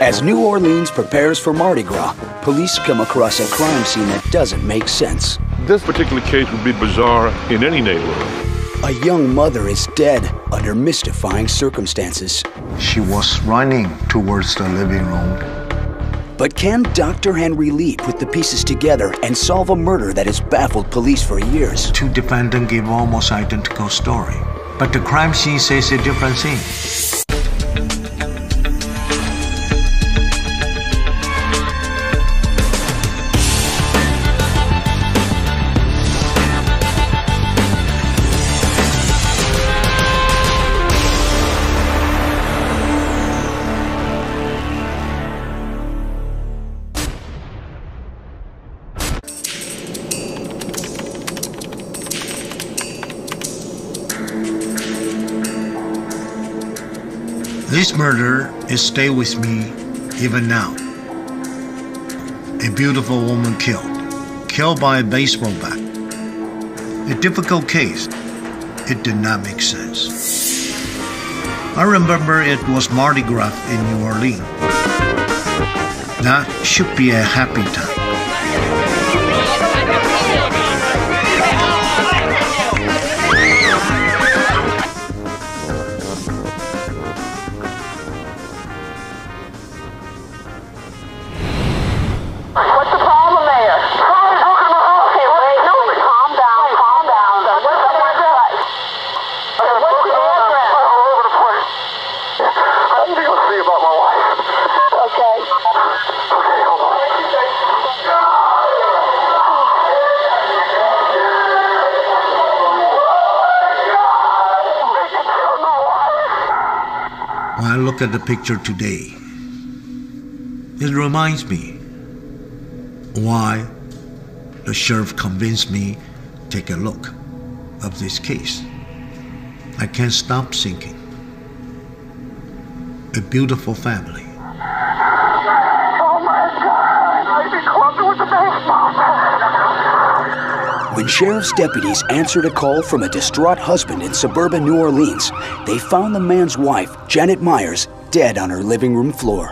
As New Orleans prepares for Mardi Gras, police come across a crime scene that doesn't make sense. This particular case would be bizarre in any neighborhood. A young mother is dead under mystifying circumstances. She was running towards the living room. But can Dr. Henry Lee put the pieces together and solve a murder that has baffled police for years? Two defendants give almost identical story, but the crime scene says a different thing. This murder is stay with me even now. A beautiful woman killed, killed by a baseball bat. A difficult case. It did not make sense. I remember it was Mardi Gras in New Orleans. That should be a happy time. At the picture today, it reminds me why the sheriff convinced me take a look of this case. I can't stop thinking. A beautiful family. When sheriff's deputies answered a call from a distraught husband in suburban New Orleans, they found the man's wife, Janet Myers, dead on her living room floor.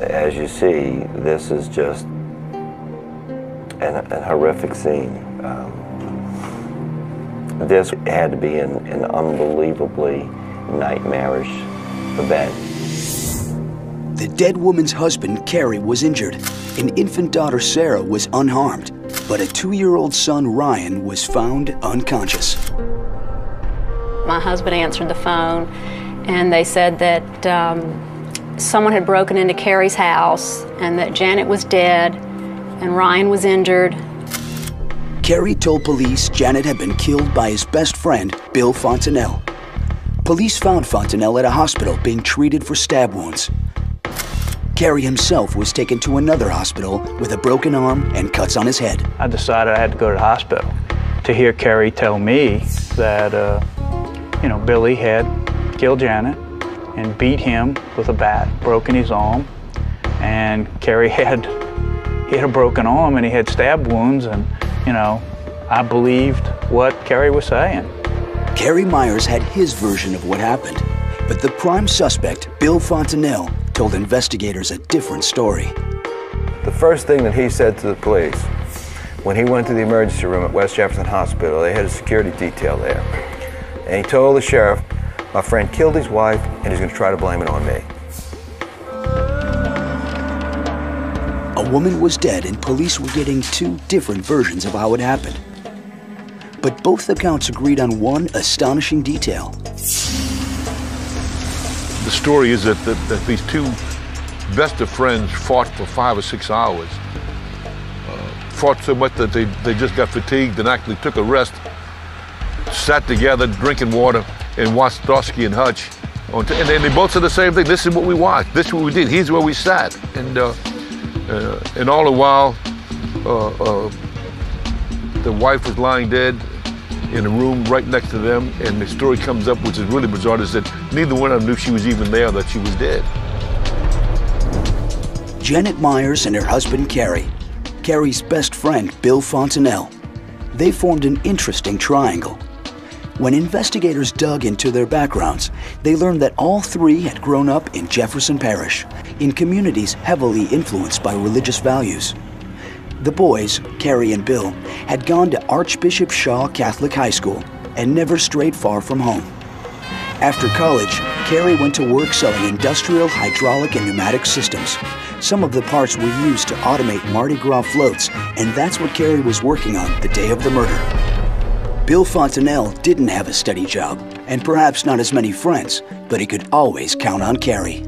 As you see, this is just an, an horrific scene. Um, this had to be an, an unbelievably nightmarish event. The dead woman's husband, Kerry, was injured. An infant daughter, Sarah, was unharmed. But a two year old son, Ryan, was found unconscious. My husband answered the phone, and they said that um, someone had broken into Kerry's house and that Janet was dead and Ryan was injured. Kerry told police Janet had been killed by his best friend, Bill Fontanille. Police found Fontanille at a hospital being treated for stab wounds. Kerry himself was taken to another hospital with a broken arm and cuts on his head. I decided I had to go to the hospital to hear Kerry tell me that, uh, you know, Billy had killed Janet and beat him with a bat, broken his arm, and Kerry had he had a broken arm and he had stab wounds, and you know, I believed what Kerry was saying. Kerry Myers had his version of what happened, but the prime suspect, Bill Fontanille, told investigators a different story. The first thing that he said to the police when he went to the emergency room at West Jefferson Hospital, they had a security detail there. And he told the sheriff, my friend killed his wife and he's going to try to blame it on me. A woman was dead, and police were getting two different versions of how it happened. But both accounts agreed on one astonishing detail. The story is that, that, that these two best of friends fought for five or six hours. Uh, fought so much that they, they just got fatigued and actually took a rest, sat together drinking water, and watched Starsky and Hutch. And then they both said the same thing. This is what we watched. This is what we did. Here's where we sat. And uh, uh, and all the while, uh, uh, the wife was lying dead in a room right next to them. And the story comes up, which is really bizarre, is that neither one of them knew she was even there, that she was dead. Janet Myers and her husband, Kerry, Kerry's best friend, Bill Fontanille. They formed an interesting triangle. When investigators dug into their backgrounds, they learned that all three had grown up in Jefferson Parish, in communities heavily influenced by religious values. The boys, Kerry and Bill, had gone to Archbishop Shaw Catholic High School and never strayed far from home. After college, Kerry went to work selling industrial hydraulic and pneumatic systems. Some of the parts were used to automate Mardi Gras floats, and that's what Kerry was working on the day of the murder. Bill Fontanille didn't have a steady job, and perhaps not as many friends, but he could always count on Kerry.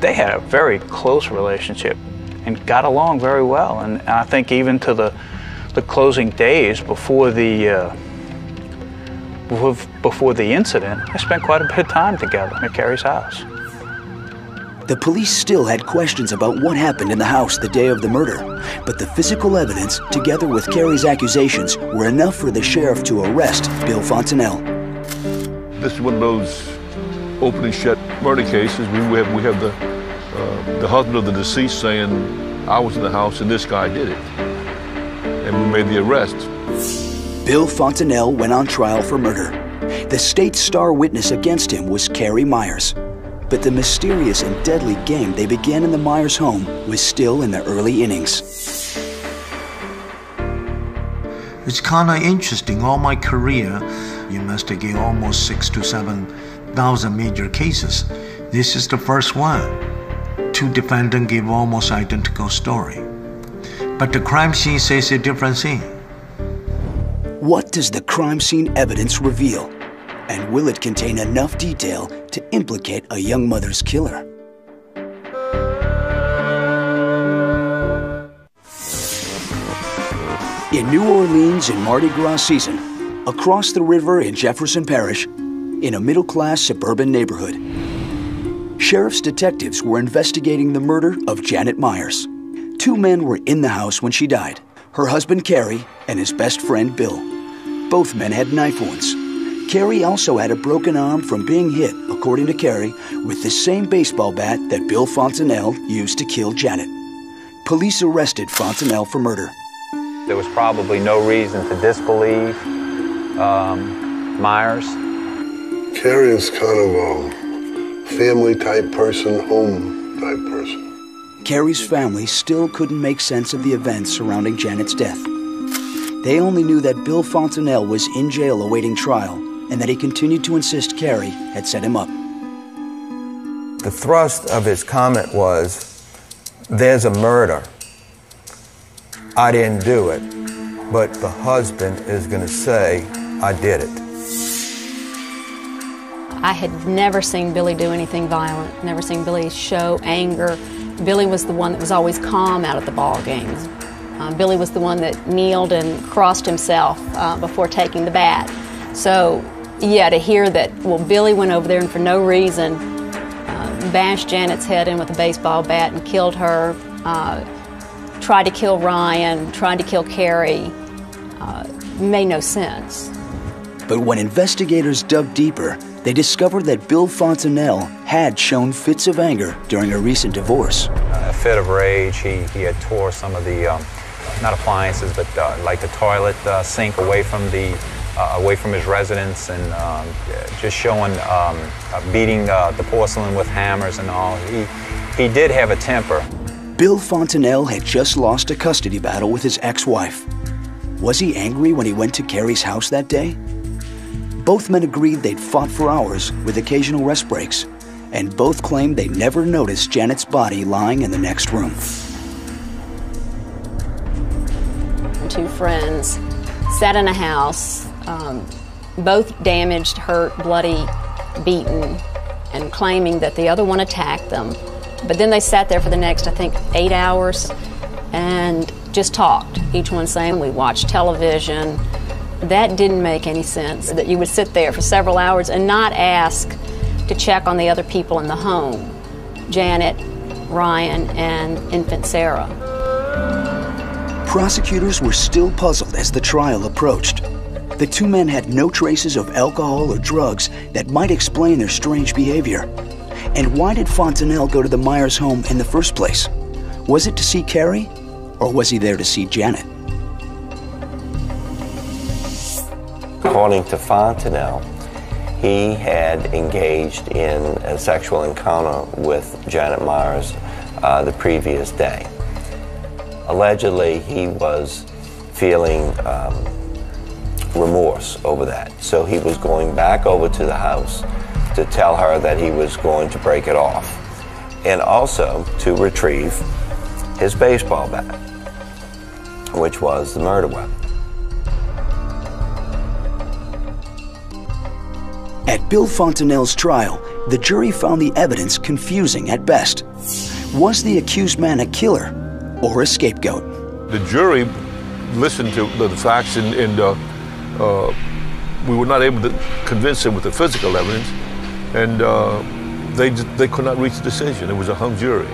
They had a very close relationship and got along very well. And I think even to the, the closing days before the, uh, before the incident, I spent quite a bit of time together at Kerry's house. The police still had questions about what happened in the house the day of the murder, but the physical evidence, together with Kerry's accusations, were enough for the sheriff to arrest Bill Fontanille. This is one of those open and shut murder cases. We have, we have the, uh, the husband of the deceased saying, I was in the house and this guy did it. And we made the arrest. Bill Fontanille went on trial for murder. The state's star witness against him was Kerry Myers. But the mysterious and deadly game they began in the Myers home was still in the early innings. It's kind of interesting. All my career, you investigate almost six to seven thousand major cases. This is the first one. Two defendants give almost identical story, but the crime scene says a different thing. What does the crime scene evidence reveal? And will it contain enough detail to implicate a young mother's killer? In New Orleans in Mardi Gras season, across the river in Jefferson Parish, in a middle class suburban neighborhood, sheriff's detectives were investigating the murder of Janet Myers. Two men were in the house when she died her husband Kerry and his best friend Bill. Both men had knife wounds. Kerry also had a broken arm from being hit, according to Kerry, with the same baseball bat that Bill Fontanille used to kill Janet. Police arrested Fontanille for murder. There was probably no reason to disbelieve um, Myers. Kerry is kind of a family type person, home type person. Kerry's family still couldn't make sense of the events surrounding Janet's death. They only knew that Bill Fontanille was in jail awaiting trial and that he continued to insist Kerry had set him up. The thrust of his comment was there's a murder. I didn't do it, but the husband is going to say, I did it. I had never seen Billy do anything violent, never seen Billy show anger. Billy was the one that was always calm out at the ball games. Uh, Billy was the one that kneeled and crossed himself uh, before taking the bat. So, yeah, to hear that, well, Billy went over there and for no reason uh, bashed Janet's head in with a baseball bat and killed her, uh, tried to kill Ryan, tried to kill Kerry, uh, made no sense. But when investigators dug deeper, they discovered that Bill Fontanille had shown fits of anger during a recent divorce. A fit of rage, he, he had tore some of the, um, not appliances, but uh, like the toilet uh, sink away from the, uh, away from his residence and um, just showing, um, uh, beating uh, the porcelain with hammers and all. He, he did have a temper. Bill Fontanille had just lost a custody battle with his ex-wife. Was he angry when he went to Kerry's house that day? Both men agreed they'd fought for hours with occasional rest breaks, and both claimed they never noticed Janet's body lying in the next room. Two friends sat in a house, um, both damaged, hurt, bloody, beaten, and claiming that the other one attacked them. But then they sat there for the next, I think, eight hours and just talked. Each one saying, We watched television. That didn't make any sense that you would sit there for several hours and not ask to check on the other people in the home Janet, Ryan, and infant Sarah. Prosecutors were still puzzled as the trial approached. The two men had no traces of alcohol or drugs that might explain their strange behavior. And why did Fontanille go to the Myers home in the first place? Was it to see Kerry, or was he there to see Janet? According to Fontanille, he had engaged in a sexual encounter with Janet Myers uh, the previous day. Allegedly, he was feeling um, remorse over that. So he was going back over to the house to tell her that he was going to break it off and also to retrieve his baseball bat, which was the murder weapon. At Bill Fontanille's trial, the jury found the evidence confusing at best. Was the accused man a killer or a scapegoat? The jury listened to the facts and, and uh, uh, we were not able to convince them with the physical evidence, and uh, they, they could not reach a decision. It was a hung jury.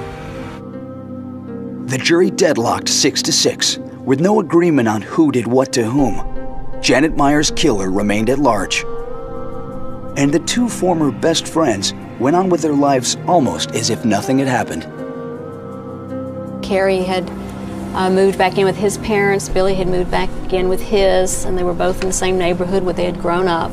The jury deadlocked six to six, with no agreement on who did what to whom. Janet Myers' killer remained at large. And the two former best friends went on with their lives almost as if nothing had happened. Kerry had uh, moved back in with his parents. Billy had moved back in with his, and they were both in the same neighborhood where they had grown up.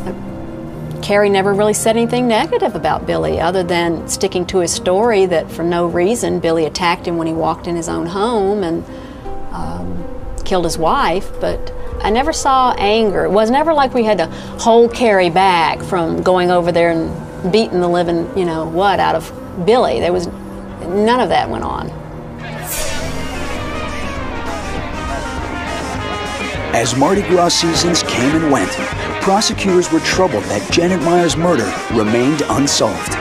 Kerry never really said anything negative about Billy other than sticking to his story that for no reason Billy attacked him when he walked in his own home and um, killed his wife. But I never saw anger. It was never like we had to hold Kerry back from going over there and beating the living, you know, what out of Billy. There was none of that went on. As Mardi Gras seasons came and went, prosecutors were troubled that Janet Myers' murder remained unsolved.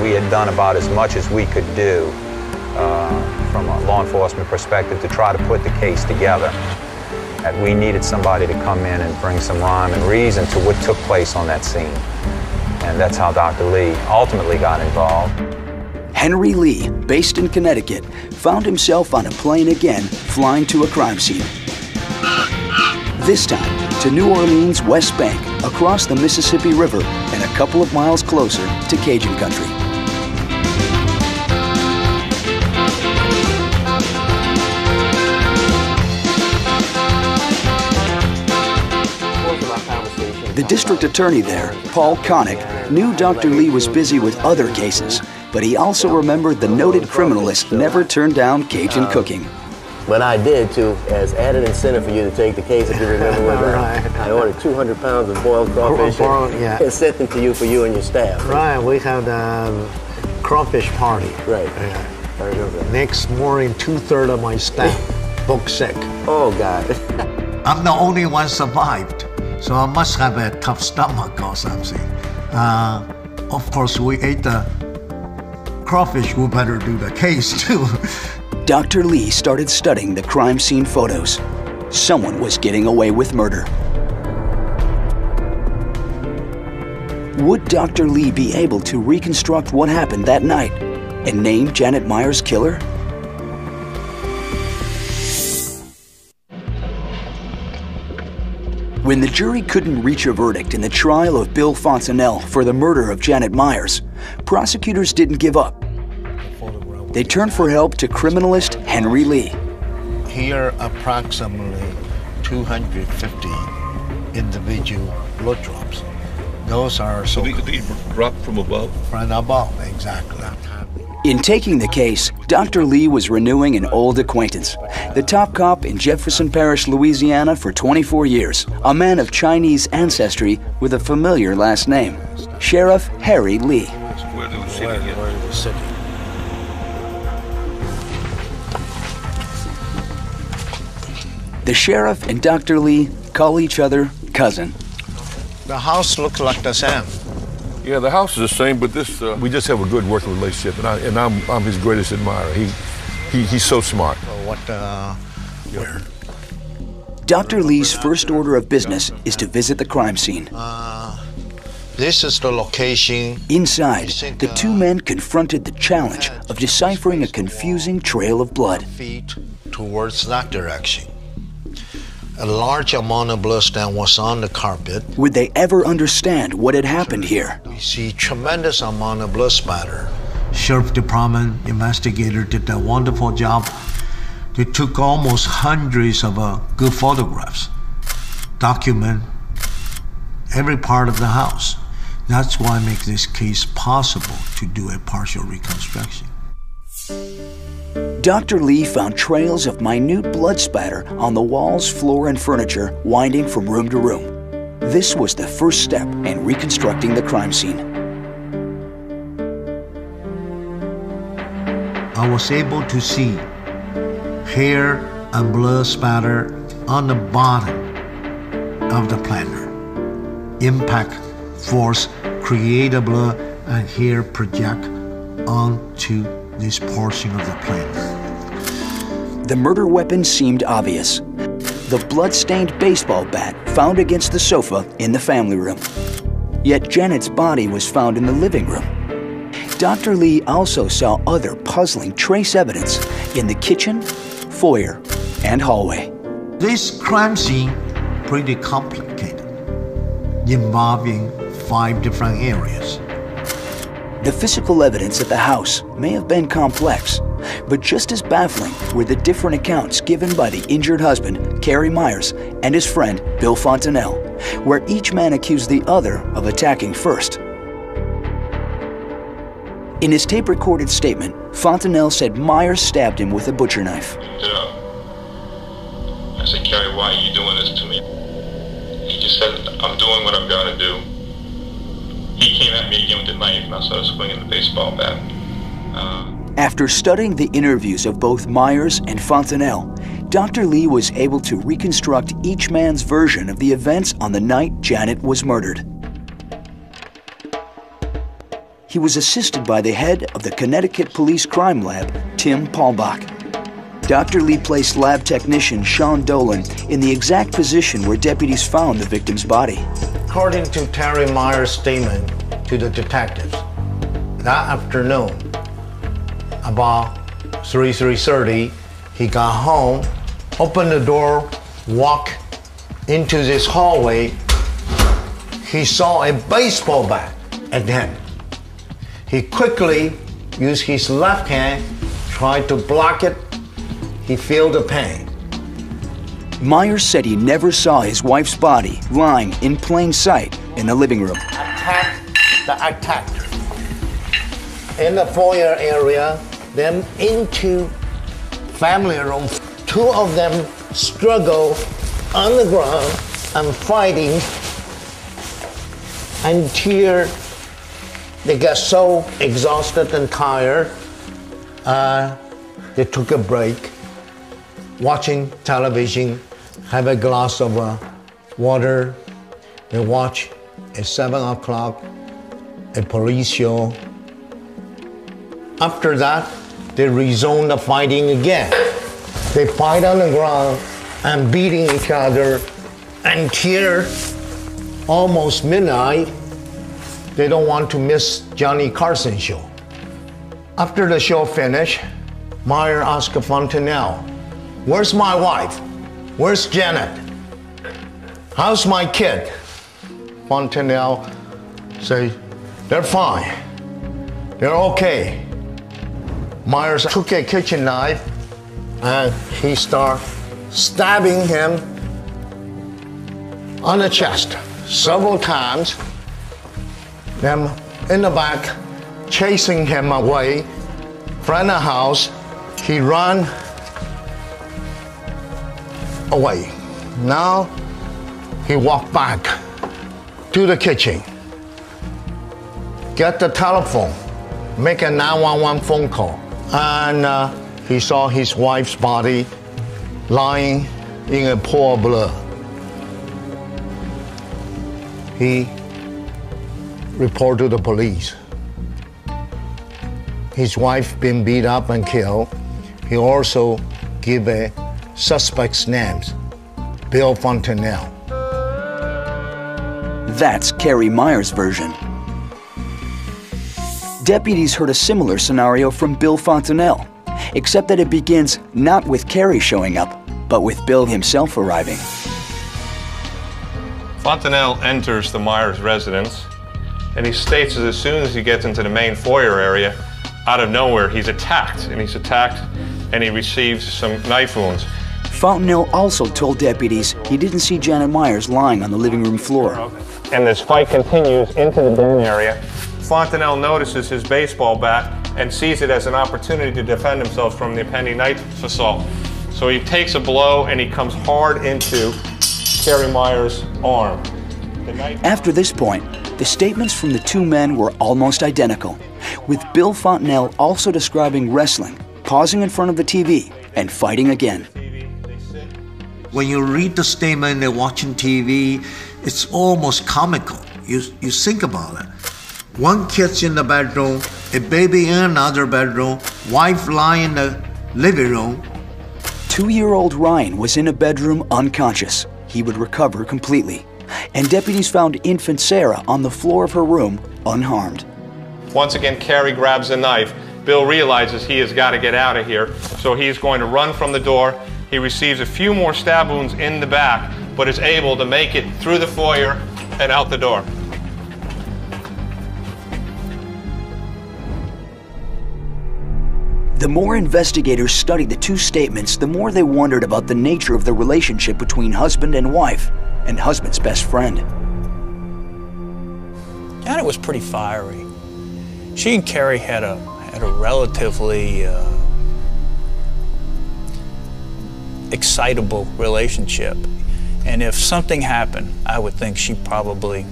We had done about as much as we could do uh, from a law enforcement perspective to try to put the case together. That we needed somebody to come in and bring some rhyme and reason to what took place on that scene. And that's how Dr. Lee ultimately got involved. Henry Lee, based in Connecticut, found himself on a plane again, flying to a crime scene. This time to New Orleans' West Bank, across the Mississippi River, and a couple of miles closer to Cajun country. The district attorney there, Paul Connick, knew Dr. Lee was busy with other cases, but he also remembered the noted criminalist never turned down Cajun Uh, cooking. But I did too, as added incentive for you to take the case, if you remember what Right. I ordered 200 pounds of boiled crawfish Boiled, and, yeah. and sent them to you for you and your staff. Right, we had a crawfish party. Right. Yeah. I remember. Next morning, two thirds of my staff book sick. Oh God. I'm the only one survived, so I must have a tough stomach or something. Uh, of course, we ate the crawfish. We better do the case too. Dr. Lee started studying the crime scene photos. Someone was getting away with murder. Would Dr. Lee be able to reconstruct what happened that night and name Janet Myers' killer? When the jury couldn't reach a verdict in the trial of Bill Fontanille for the murder of Janet Myers, prosecutors didn't give up. They turned for help to criminalist Henry Lee. Here, approximately 250 individual blood drops. Those are so dropped from above? from above, exactly. In taking the case, Dr. Lee was renewing an old acquaintance, the top cop in Jefferson Parish, Louisiana for 24 years, a man of Chinese ancestry with a familiar last name, Sheriff Harry Lee. The sheriff and Dr. Lee call each other cousin. The house looks like the same. Yeah, the house is the same, but this uh, we just have a good working relationship, and, I, and I'm, I'm his greatest admirer. He, he, he's so smart. So what, uh, where? Dr. Lee's first order of business is to visit the crime scene. Uh, this is the location. Inside, the two men confronted the challenge of deciphering a confusing trail of blood. Feet towards that direction. A large amount of blood stain was on the carpet. Would they ever understand what had happened here? We see tremendous amount of blood spatter. Sheriff Department investigator did a wonderful job They took almost hundreds of uh, good photographs, document every part of the house. That's why I make this case possible to do a partial reconstruction. Dr. Lee found trails of minute blood spatter on the walls, floor, and furniture winding from room to room. This was the first step in reconstructing the crime scene. I was able to see hair and blood spatter on the bottom of the planter. Impact force create the blood and hair project onto this portion of the planter. The murder weapon seemed obvious. The blood-stained baseball bat found against the sofa in the family room. Yet Janet's body was found in the living room. Dr. Lee also saw other puzzling trace evidence in the kitchen, foyer, and hallway. This crime scene pretty complicated, involving five different areas. The physical evidence at the house may have been complex, but just as baffling were the different accounts given by the injured husband, Kerry Myers, and his friend, Bill Fontanille, where each man accused the other of attacking first. In his tape recorded statement, Fontanille said Myers stabbed him with a butcher knife. I said, Kerry, why are you doing this to me? He just said, I'm doing what I've got to do. He came at me again with the knife, and I started swinging the baseball bat. Uh, After studying the interviews of both Myers and Fontanille, Dr. Lee was able to reconstruct each man's version of the events on the night Janet was murdered. He was assisted by the head of the Connecticut Police Crime Lab, Tim Palmbach. Dr. Lee placed lab technician Sean Dolan in the exact position where deputies found the victim's body. According to Kerry Myers' statement to the detectives, that afternoon, about 3 3:30, he got home, opened the door, walked into this hallway. He saw a baseball bat at him. He quickly used his left hand, tried to block it. He felt the pain. Myers said he never saw his wife's body lying in plain sight in the living room. Attack the attack. In the foyer area, then into family room. Two of them struggle on the ground and fighting until they got so exhausted and tired, uh, they took a break, watching television, have a glass of uh, water, they watch at 7 o'clock a police show. After that, they resume the fighting again. They fight on the ground and beating each other until almost midnight. They don't want to miss Johnny Carson show. After the show finished, Meyer asked Fontanille, Where's my wife? Where's Janet? How's my kid? Fontanille say, They're fine. They're okay. Myers took a kitchen knife and he started stabbing him on the chest several times. Then in the back, chasing him away from the house. He ran away. Now he walked back to the kitchen, get the telephone, make a 911 phone call, and uh, he saw his wife's body lying in a pool of blood. He reported to the police. His wife been beat up and killed. He also give a suspect's names, Bill Fontanille. That's Kerry Myers' version. Deputies heard a similar scenario from Bill Fontanille, except that it begins not with Kerry showing up, but with Bill himself arriving. Fontanille enters the Myers residence, and he states that as soon as he gets into the main foyer area, out of nowhere, he's attacked, and he's attacked and he receives some knife wounds. Fontanille also told deputies he didn't see Janet Myers lying on the living room floor. And this fight continues into the den area. Fontanille notices his baseball bat and sees it as an opportunity to defend himself from the impending knife assault. So he takes a blow and he comes hard into Kerry Myers' arm. After this point, the statements from the two men were almost identical, with Bill Fontanille also describing wrestling, pausing in front of the TV, and fighting again. When you read the statement and watching TV, it's almost comical. You, you think about it. One kid's in the bedroom, a baby in another bedroom, wife lying in the living room. Two year old Ryan was in a bedroom unconscious. He would recover completely. And deputies found infant Sarah on the floor of her room unharmed. Once again, Kerry grabs a knife. Bill realizes he has got to get out of here, so he's going to run from the door. He receives a few more stab wounds in the back, but is able to make it through the foyer and out the door. The more investigators studied the two statements, the more they wondered about the nature of the relationship between husband and wife and husband's best friend. Janet was pretty fiery. She and Kerry had a had a relatively uh, excitable relationship, and if something happened, I would think she probably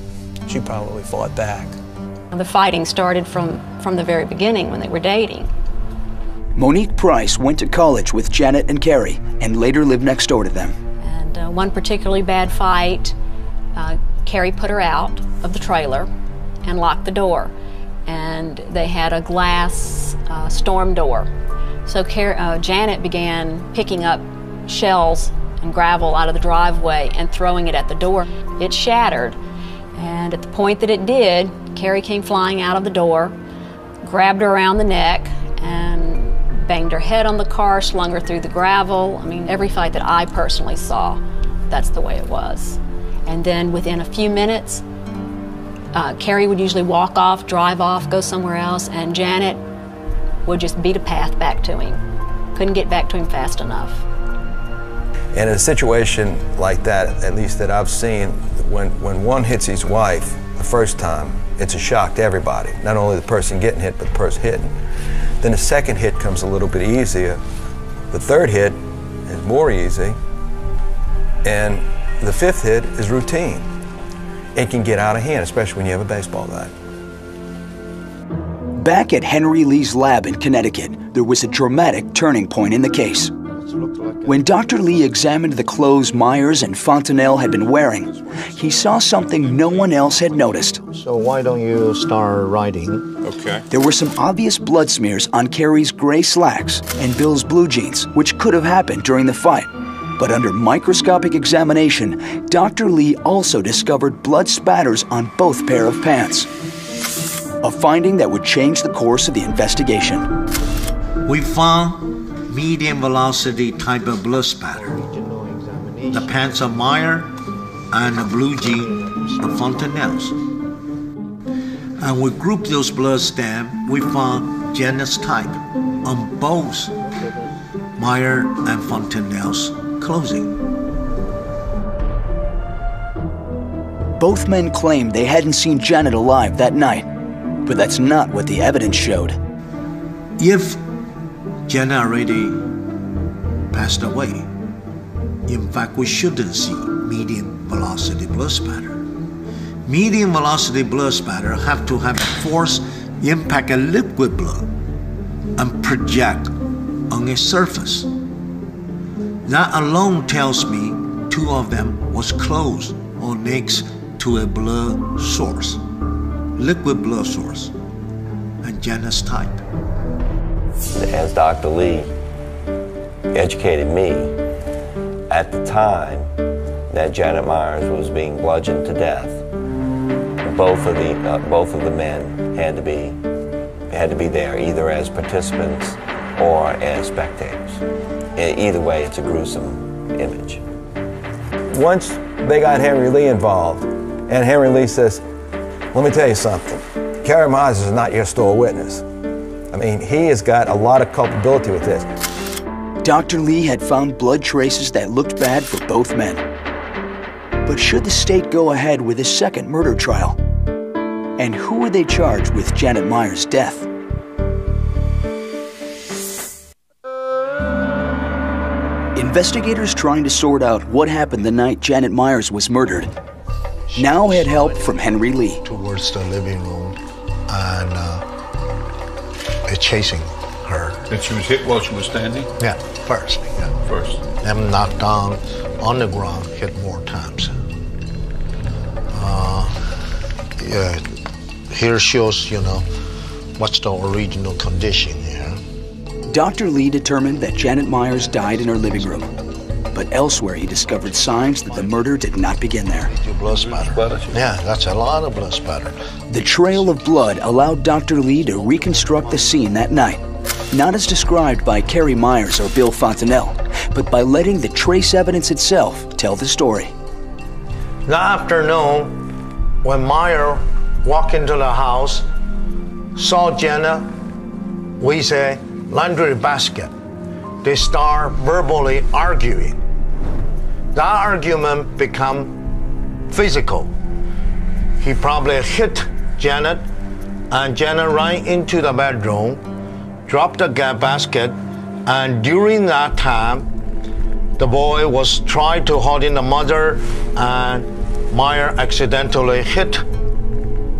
she probably fought back. The fighting started from from the very beginning when they were dating. Monique Price went to college with Janet and Kerry and later lived next door to them. And uh, one particularly bad fight, uh, Kerry put her out of the trailer and locked the door. And they had a glass uh, storm door. So Car- uh, Janet began picking up shells and gravel out of the driveway and throwing it at the door. It shattered. And at the point that it did, Kerry came flying out of the door, grabbed her around the neck, and banged her head on the car, slung her through the gravel. I mean, every fight that I personally saw, that's the way it was. And then within a few minutes, uh, Kerry would usually walk off, drive off, go somewhere else, and Janet would just beat a path back to him. Couldn't get back to him fast enough. And in a situation like that, at least that I've seen, when, when one hits his wife the first time, it's a shock to everybody. Not only the person getting hit, but the person hitting. Then the second hit comes a little bit easier. The third hit is more easy. And the fifth hit is routine. It can get out of hand, especially when you have a baseball bat. Back at Henry Lee's lab in Connecticut, there was a dramatic turning point in the case. When Dr. Lee examined the clothes Myers and Fontanille had been wearing, he saw something no one else had noticed. So why don't you start writing? Okay. There were some obvious blood smears on Kerry's gray slacks and Bill's blue jeans, which could have happened during the fight. But under microscopic examination, Dr. Lee also discovered blood spatters on both pair of pants. A finding that would change the course of the investigation. We found medium velocity type of blood spatter. The pants of Meyer and the blue jean of Fontanille's. And we grouped those blood stamps, we found Janet's type on both Meyer and Fontanille's clothing. Both men claimed they hadn't seen Janet alive that night, but that's not what the evidence showed. If Janet already passed away, in fact, we shouldn't see medium velocity blood spatter. Medium velocity blood spatter have to have force impact a liquid blood and project on a surface. That alone tells me two of them was close or next to a blood source, liquid blood source, and Janet's type. As Dr. Lee educated me, at the time that Janet Myers was being bludgeoned to death, both of the uh, both of the men had to be had to be there either as participants or as spectators. Either way, it's a gruesome image. Once they got Henry Lee involved, and Henry Lee says, "Let me tell you something. Kerry Myers is not your store witness. I mean, he has got a lot of culpability with this." Dr. Lee had found blood traces that looked bad for both men. But should the state go ahead with a second murder trial? And who were they charged with Janet Myers' death? Investigators trying to sort out what happened the night Janet Myers was murdered now had help from Henry Lee. Towards the living room and uh, chasing her. And she was hit while she was standing? Yeah, first. Yeah. First. Them knocked down on the ground, hit more times. Uh, yeah, here shows, you know, what's the original condition here. Dr. Lee determined that Janet Myers died in her living room. But elsewhere, he discovered signs that the murder did not begin there. Blood spatter. Yeah, that's a lot of blood spatter. The trail of blood allowed Dr. Lee to reconstruct the scene that night, not as described by Kerry Myers or Bill Fontanille, but by letting the trace evidence itself tell the story. That afternoon, when Meyer walked into the house, saw Jenna, we say, laundry basket. They start verbally arguing. That argument become physical. He probably hit Janet, and Janet ran into the bedroom, dropped the gas basket, and during that time, the boy was trying to hold in the mother, and Meyer accidentally hit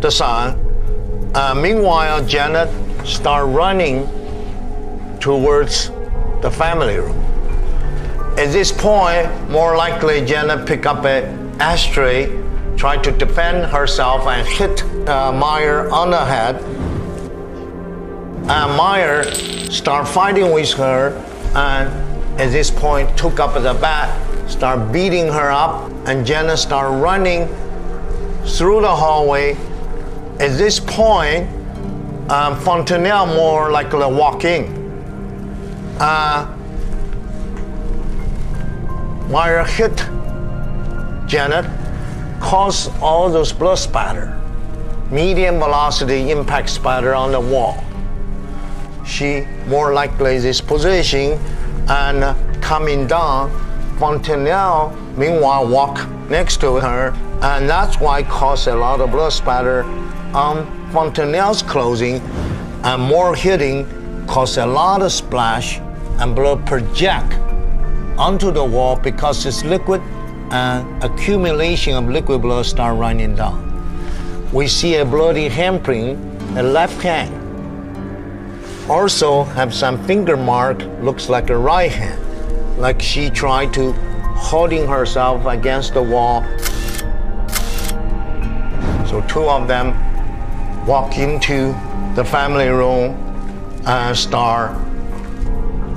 the son. Uh, meanwhile, Janet started running towards the family room. At this point, more likely Jenna picked up an ashtray, tried to defend herself and hit uh, Meyer on the head. And Meyer started fighting with her and at this point took up the bat, started beating her up, and Jenna started running through the hallway. At this point, um, Fontanille more likely walk in. Uh, Meyer hit Janet, caused all those blood spatter, medium velocity impact spatter on the wall. She more likely this position and coming down. Fontanille, meanwhile, walk next to her, and that's why caused a lot of blood spatter on Fontanille's clothing, and more hitting caused a lot of splash and blood project onto the wall because it's liquid and accumulation of liquid blood start running down. We see a bloody handprint, a left hand. Also have some finger mark, looks like a right hand, like she tried to holding herself against the wall. So two of them walk into the family room and start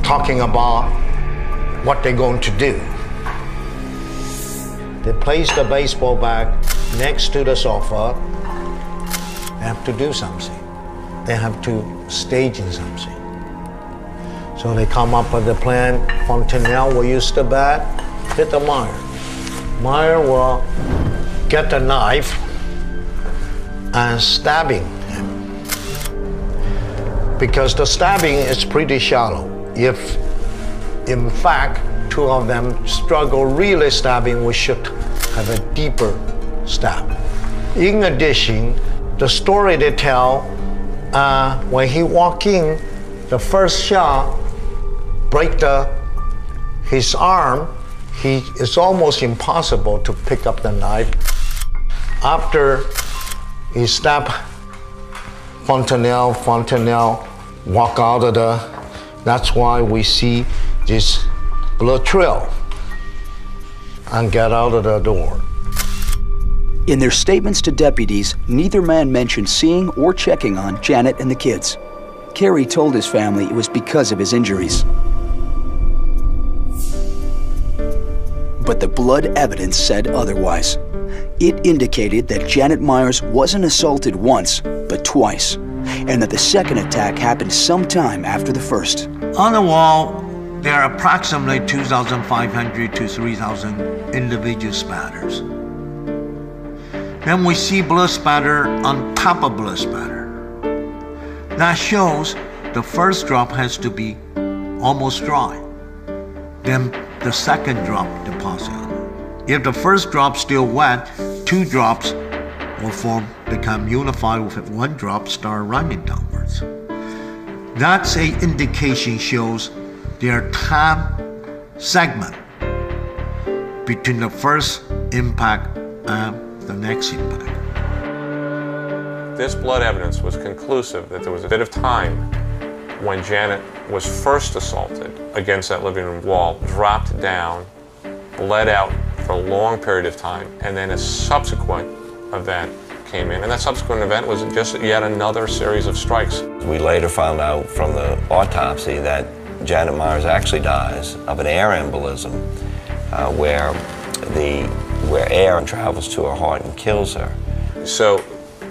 talking about what they're going to do. They place the baseball bat next to the sofa. They have to do something. They have to stage something. So they come up with a plan. Fontanille will use the bat, hit the Meyer. Meyer will get the knife and stabbing him. Because the stabbing is pretty shallow. If, in fact, two of them struggle really stabbing, we should have a deeper stab. In addition, the story they tell, uh, when he walk in, the first shot break the, his arm, he, it's almost impossible to pick up the knife. After he stab Fontanille, Fontanille walk out of the that's why we see this blood trail and got out of the door. In their statements to deputies, neither man mentioned seeing or checking on Janet and the kids. Kerry told his family it was because of his injuries. But the blood evidence said otherwise. It indicated that Janet Myers wasn't assaulted once, but twice, and that the second attack happened sometime after the first. On the wall, there are approximately 2,500 to 3,000 individual spatters. Then we see blood spatter on top of blood spatter. That shows the first drop has to be almost dry. then the second drop deposit. If the first drop still wet, two drops will form become unified with one drop start running downwards. That's a indication shows their time segment between the first impact and the next impact. This blood evidence was conclusive that there was a bit of time when Janet was first assaulted against that living room wall, dropped down, bled out for a long period of time, and then a subsequent event came in. And that subsequent event was just yet another series of strikes. We later found out from the autopsy that Janet Myers actually dies of an air embolism uh, where, the, where air travels to her heart and kills her. So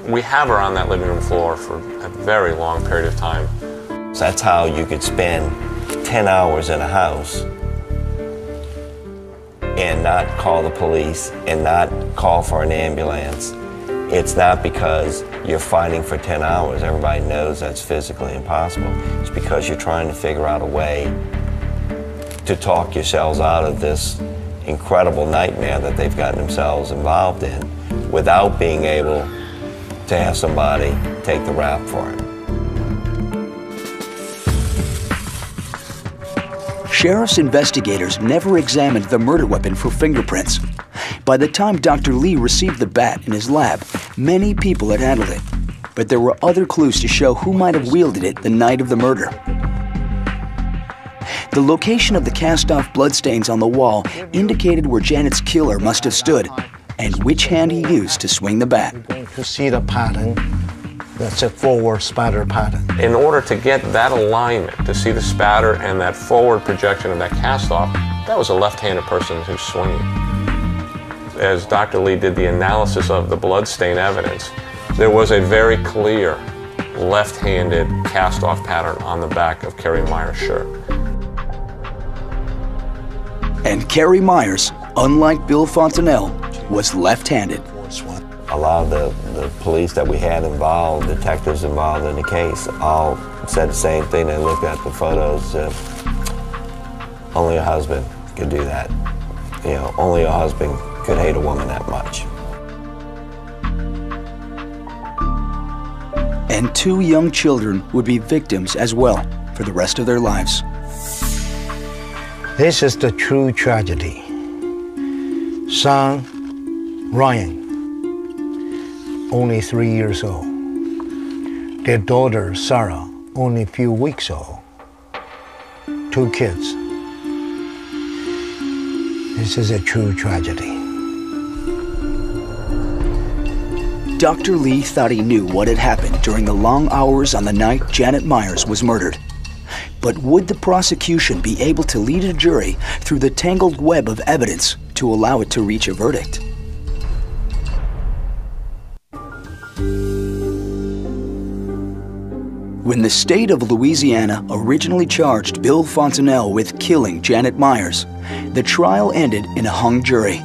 we have her on that living room floor for a very long period of time. So that's how you could spend 10 hours in a house and not call the police and not call for an ambulance. It's not because you're fighting for 10 hours. Everybody knows that's physically impossible. It's because you're trying to figure out a way to talk yourselves out of this incredible nightmare that they've gotten themselves involved in without being able to have somebody take the rap for it. Sheriff's investigators never examined the murder weapon for fingerprints. By the time Dr. Lee received the bat in his lab, many people had handled it. But there were other clues to show who might have wielded it the night of the murder. The location of the cast off bloodstains on the wall indicated where Janet's killer must have stood and which hand he used to swing the bat. To see the pattern, that's a forward spatter pattern. In order to get that alignment, to see the spatter and that forward projection of that cast off, that was a left-handed person who's swinging. As Dr. Lee did the analysis of the bloodstain evidence, there was a very clear left-handed cast-off pattern on the back of Kerry Myers' shirt. And Kerry Myers, unlike Bill Fontanille, was left-handed. A lot of the, the police that we had involved, detectives involved in the case, all said the same thing. They looked at the photos. Uh, only a husband could do that. You know, only a husband could hate a woman that much. And two young children would be victims as well for the rest of their lives. This is the true tragedy. Son Ryan, only three years old. Their daughter Sarah, only a few weeks old. Two kids. This is a true tragedy. Dr. Lee thought he knew what had happened during the long hours on the night Janet Myers was murdered. But would the prosecution be able to lead a jury through the tangled web of evidence to allow it to reach a verdict? When the state of Louisiana originally charged Bill Fontanille with killing Janet Myers, the trial ended in a hung jury.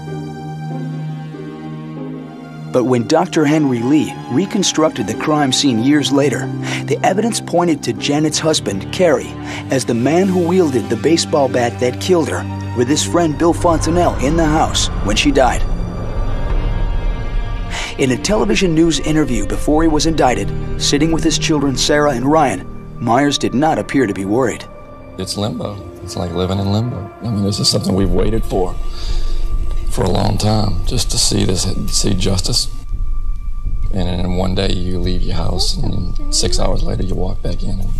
But when Dr. Henry Lee reconstructed the crime scene years later, the evidence pointed to Janet's husband, Kerry, as the man who wielded the baseball bat that killed her with his friend Bill Fontanille in the house when she died. In a television news interview before he was indicted, sitting with his children Sarah and Ryan, Myers did not appear to be worried. It's limbo. It's like living in limbo. I mean, this is something we've waited for for a long time, just to see this, see justice. And then one day you leave your house, and six hours later you walk back in, and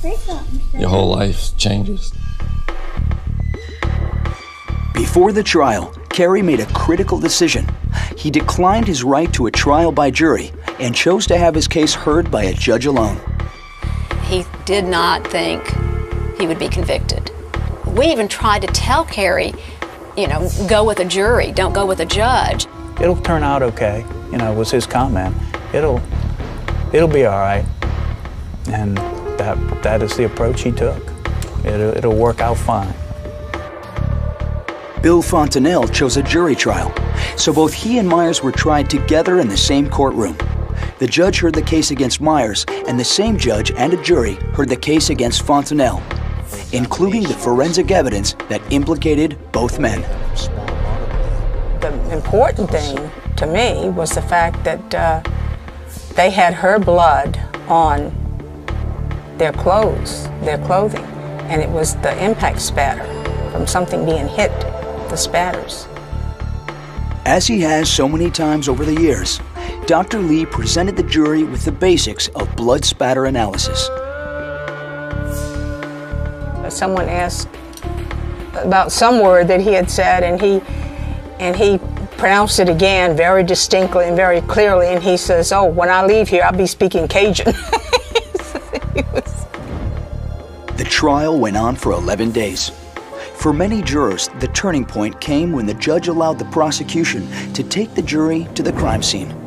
your whole life changes. Before the trial, Kerry made a critical decision. He declined his right to a trial by jury and chose to have his case heard by a judge alone. He did not think he would be convicted. We even tried to tell Kerry, you know, go with a jury, don't go with a judge. It'll turn out okay, you know, was his comment. It'll, it'll be all right. And that, that is the approach he took. It'll, it'll work out fine. Bill Fontanille chose a jury trial, so both he and Myers were tried together in the same courtroom. The judge heard the case against Myers, and the same judge and a jury heard the case against Fontanille. Including the forensic evidence that implicated both men. The important thing to me was the fact that uh, they had her blood on their clothes, their clothing, and it was the impact spatter from something being hit, the spatters. As he has so many times over the years, Dr. Lee presented the jury with the basics of blood spatter analysis. Someone asked about some word that he had said, and he and he pronounced it again very distinctly and very clearly. And he says, "Oh, when I leave here, I'll be speaking Cajun." The trial went on for 11 days. For many jurors, the turning point came when the judge allowed the prosecution to take the jury to the crime scene.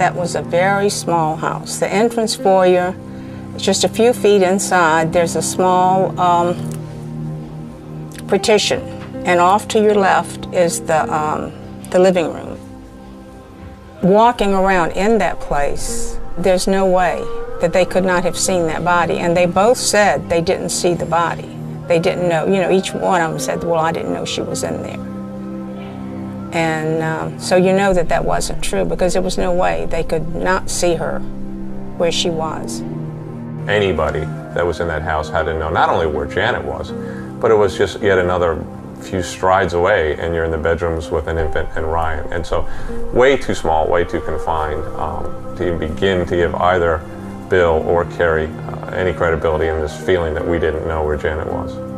That was a very small house. The entrance foyer, just a few feet inside, there's a small um, partition, and off to your left is the, um, the living room. Walking around in that place, there's no way that they could not have seen that body, and they both said they didn't see the body. They didn't know, you know, each one of them said, Well, I didn't know she was in there. And um, so you know that that wasn't true because there was no way they could not see her where she was. Anybody that was in that house had to know not only where Janet was, but it was just yet another few strides away and you're in the bedrooms with an infant and Ryan. And so way too small, way too confined um, to begin to give either Bill or Kerry uh, any credibility in this feeling that we didn't know where Janet was.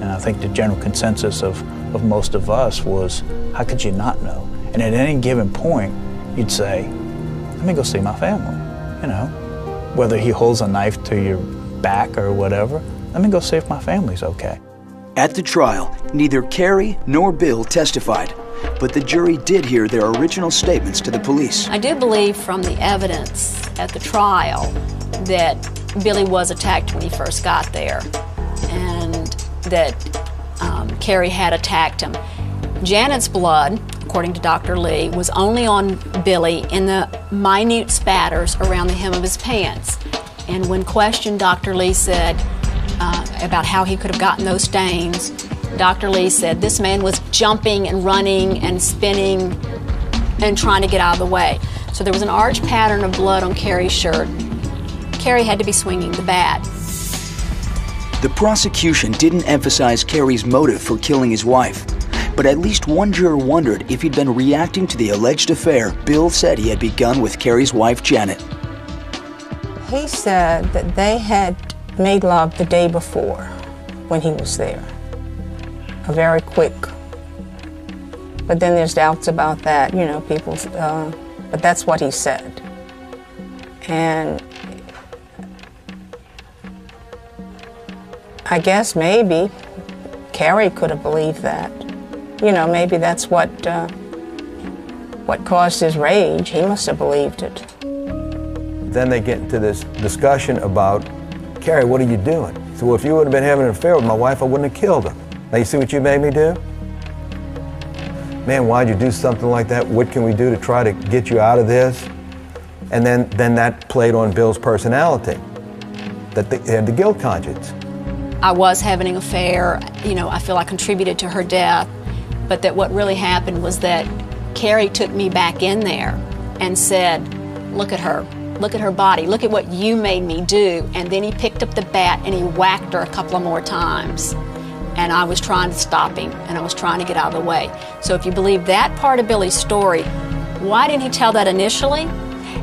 And I think the general consensus of, of most of us was, how could you not know? And at any given point, you'd say, let me go see my family. You know, whether he holds a knife to your back or whatever, let me go see if my family's okay. At the trial, neither Kerry nor Bill testified, but the jury did hear their original statements to the police. I do believe from the evidence at the trial that Billy was attacked when he first got there and that um, Kerry had attacked him. Janet's blood, according to Dr. Lee, was only on Billy in the minute spatters around the hem of his pants. And when questioned, Dr. Lee said uh, about how he could have gotten those stains, Dr. Lee said this man was jumping and running and spinning and trying to get out of the way. So there was an arch pattern of blood on Kerry's shirt. Kerry had to be swinging the bat. The prosecution didn't emphasize Kerry's motive for killing his wife, but at least one juror wondered if he'd been reacting to the alleged affair Bill said he had begun with Kerry's wife, Janet. He said that they had made love the day before when he was there. A very quick. But then there's doubts about that, you know, people, uh, but that's what he said. And I guess maybe Kerry could have believed that. You know, maybe that's what uh, what caused his rage. He must have believed it. Then they get into this discussion about, Kerry, what are you doing? So if you would have been having an affair with my wife, I wouldn't have killed her. Now you see what you made me do? Man, why'd you do something like that? What can we do to try to get you out of this? And then, then that played on Bill's personality, that they had the guilt conscience. I was having an affair. You know, I feel I contributed to her death. But that what really happened was that Kerry took me back in there and said, Look at her. Look at her body. Look at what you made me do. And then he picked up the bat and he whacked her a couple of more times. And I was trying to stop him and I was trying to get out of the way. So if you believe that part of Billy's story, why didn't he tell that initially?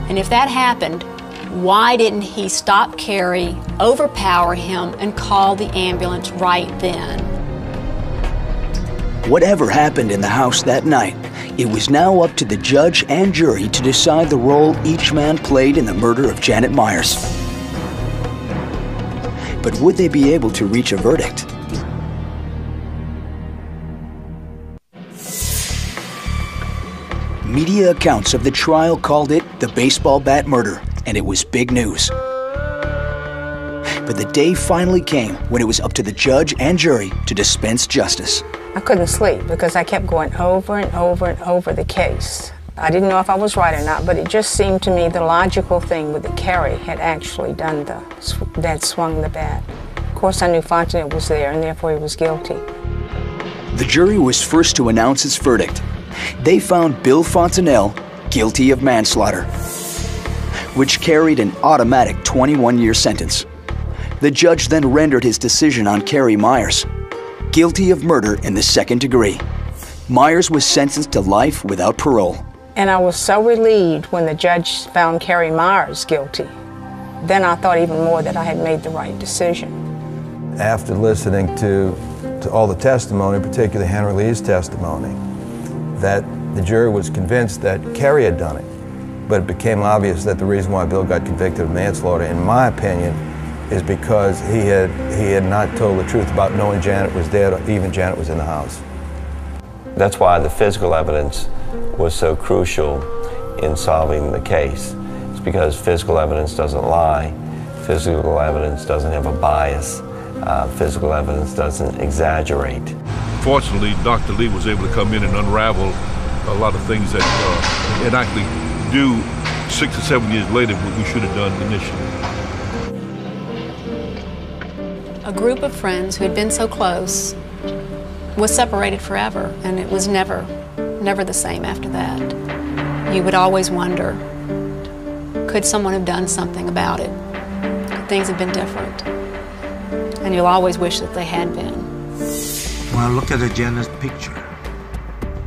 And if that happened, why didn't he stop Kerry, overpower him, and call the ambulance right then? Whatever happened in the house that night, it was now up to the judge and jury to decide the role each man played in the murder of Janet Myers. But would they be able to reach a verdict? Media accounts of the trial called it the baseball bat murder, and it was big news. But the day finally came when it was up to the judge and jury to dispense justice. I couldn't sleep because I kept going over and over and over the case. I didn't know if I was right or not, but it just seemed to me the logical thing was that Kerry had actually done the, that swung the bat. Of course, I knew Fontanille was there, and therefore he was guilty. The jury was first to announce its verdict. They found Bill Fontanille guilty of manslaughter, which carried an automatic 21 year sentence. The judge then rendered his decision on Kerry Myers, guilty of murder in the second degree. Myers was sentenced to life without parole. And I was so relieved when the judge found Kerry Myers guilty. Then I thought even more that I had made the right decision. After listening to, to all the testimony, particularly Henry Lee's testimony, that the jury was convinced that Kerry had done it. But it became obvious that the reason why Bill got convicted of manslaughter, in my opinion, is because he had, he had not told the truth about knowing Janet was dead or even Janet was in the house. That's why the physical evidence was so crucial in solving the case. It's because physical evidence doesn't lie, physical evidence doesn't have a bias, uh, physical evidence doesn't exaggerate. Fortunately, Dr. Lee was able to come in and unravel a lot of things that uh, and actually do six or seven years later what we should have done initially. A group of friends who had been so close was separated forever, and it was never, never the same after that. You would always wonder, could someone have done something about it? Could things have been different? And you'll always wish that they had been. When I look at the Janet picture,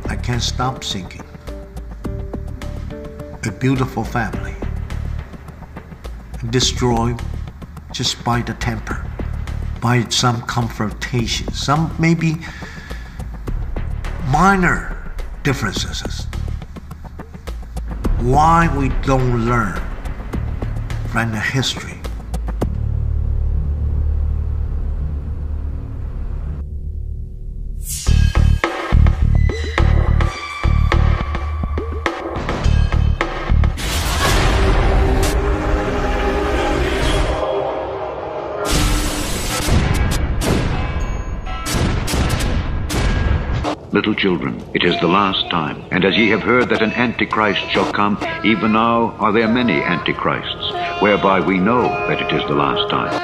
I can't stop thinking. A beautiful family destroyed just by the temper, by some confrontation, some maybe minor differences. Why we don't learn from the history children, it is the last time. And as ye have heard that an Antichrist shall come, even now are there many Antichrists, whereby we know that it is the last time.